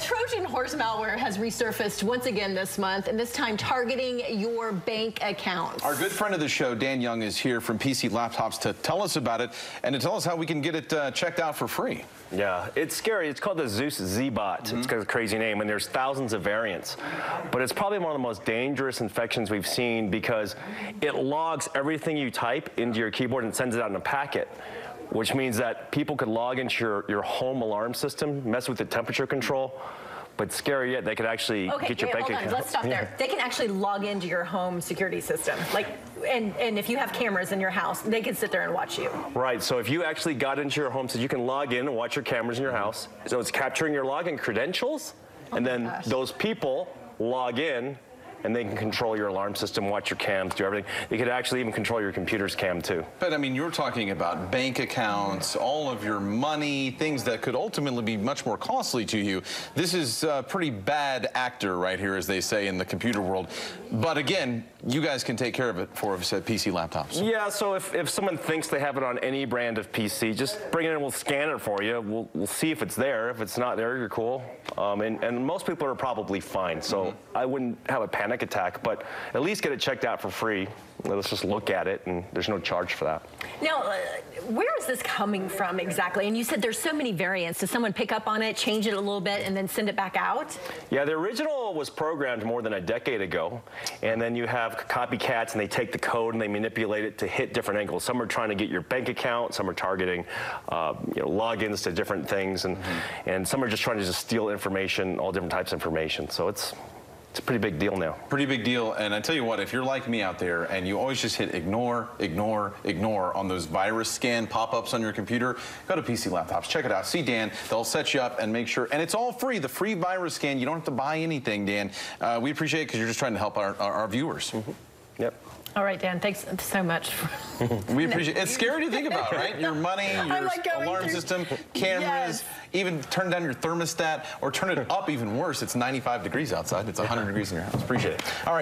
Trojan horse malware has resurfaced once again this month, and this time targeting your bank accounts. Our good friend of the show, Dan Young, is here from PC Laptops to tell us about it and to tell us how we can get it uh, checked out for free. Yeah, it's scary. It's called the Zeus Z-Bot. Mm -hmm. It's got a crazy name, and there's thousands of variants. But it's probably one of the most dangerous infections we've seen because it logs everything you type into your keyboard and sends it out in a packet which means that people could log into your, your home alarm system, mess with the temperature control, but scary yet, they could actually okay, get your bank account. Let's stop there. They can actually log into your home security system. Like, and, and if you have cameras in your house, they can sit there and watch you. Right, so if you actually got into your home, so you can log in and watch your cameras in your house. So it's capturing your login credentials, oh and then gosh. those people log in and they can control your alarm system, watch your cams, do everything. They could actually even control your computer's cam too. But I mean, you're talking about bank accounts, all of your money, things that could ultimately be much more costly to you. This is a pretty bad actor right here, as they say in the computer world. But again, you guys can take care of it for us at PC Laptops. Yeah, so if, if someone thinks they have it on any brand of PC, just bring it in, we'll scan it for you. We'll, we'll see if it's there. If it's not there, you're cool. Um, and, and most people are probably fine, so mm -hmm. I wouldn't have a panic panic attack, but at least get it checked out for free. Let's just look at it, and there's no charge for that. Now, uh, where is this coming from exactly? And you said there's so many variants. Does someone pick up on it, change it a little bit, and then send it back out? Yeah, the original was programmed more than a decade ago, and then you have copycats, and they take the code and they manipulate it to hit different angles. Some are trying to get your bank account, some are targeting uh, you know, logins to different things, and, mm -hmm. and some are just trying to just steal information, all different types of information. So it's it's a pretty big deal now. Pretty big deal. And I tell you what, if you're like me out there and you always just hit ignore, ignore, ignore on those virus scan pop-ups on your computer, go to PC Laptops. Check it out. See Dan. They'll set you up and make sure. And it's all free. The free virus scan. You don't have to buy anything, Dan. Uh, we appreciate it because you're just trying to help our, our, our viewers. Mm -hmm. Yep. All right, Dan, thanks so much. we appreciate it. It's scary to think about, right? Your money, your like alarm through... system, cameras, yes. even turn down your thermostat or turn it up even worse. It's 95 degrees outside. It's 100 degrees in your house. Appreciate it. All right.